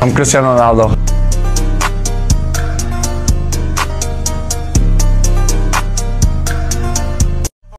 I'm Cristiano Ronaldo.